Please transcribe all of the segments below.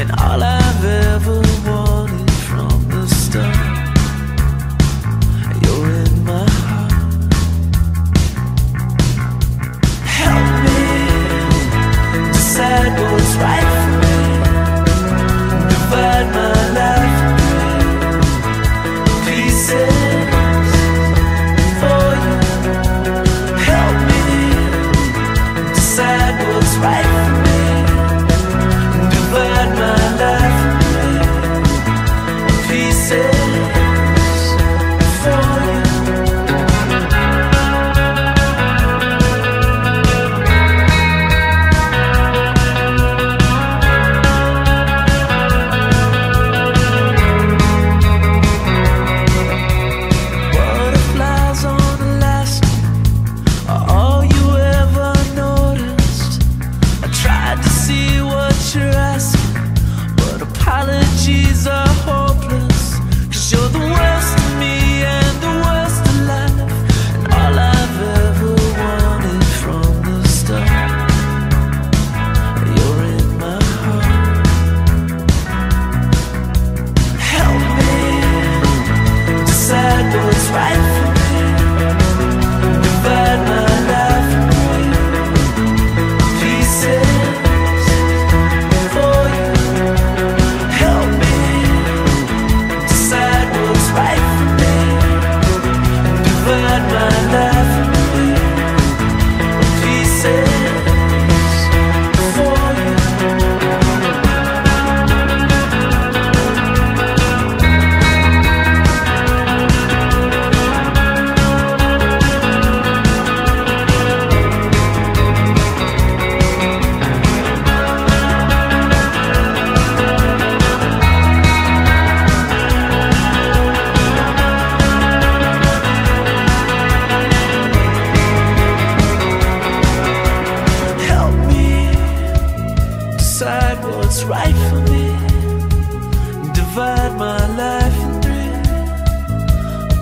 And all I what's right for me. Divide my life in three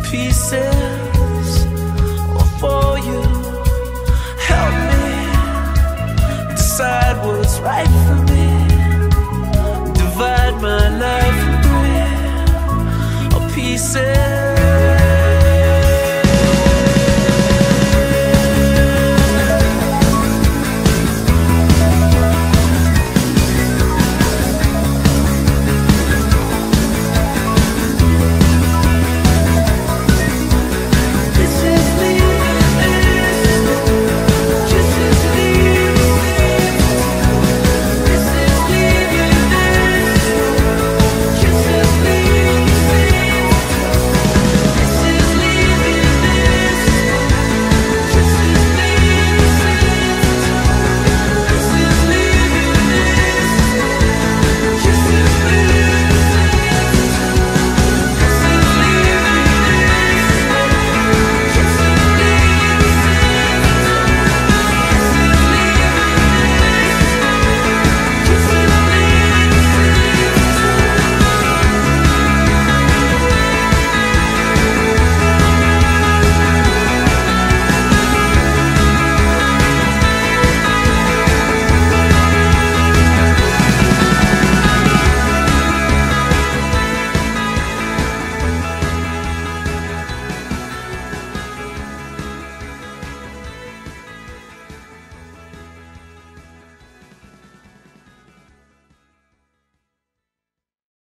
pieces for you. Help me decide what's right for me. Divide my life in three pieces.